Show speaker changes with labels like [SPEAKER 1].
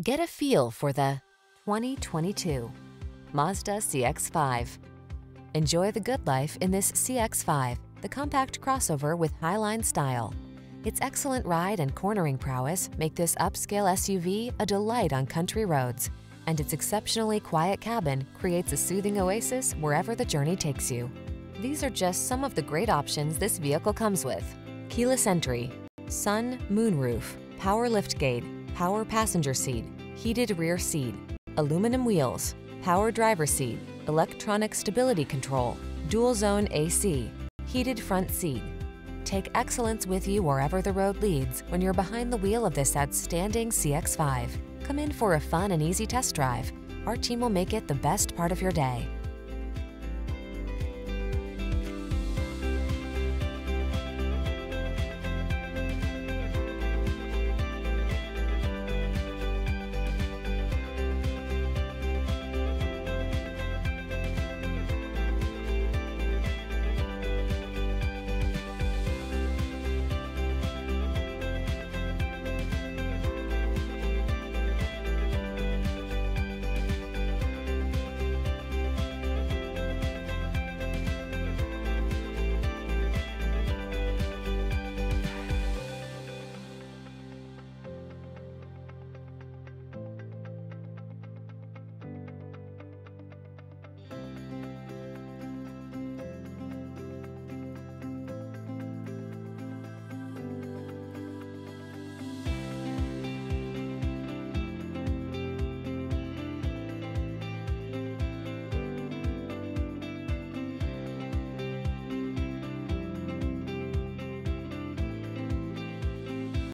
[SPEAKER 1] Get a feel for the 2022 Mazda CX-5. Enjoy the good life in this CX-5, the compact crossover with highline style. Its excellent ride and cornering prowess make this upscale SUV a delight on country roads, and its exceptionally quiet cabin creates a soothing oasis wherever the journey takes you. These are just some of the great options this vehicle comes with. Keyless entry, sun, moonroof, power liftgate, power passenger seat, heated rear seat, aluminum wheels, power driver seat, electronic stability control, dual zone AC, heated front seat. Take excellence with you wherever the road leads when you're behind the wheel of this outstanding CX-5. Come in for a fun and easy test drive. Our team will make it the best part of your day.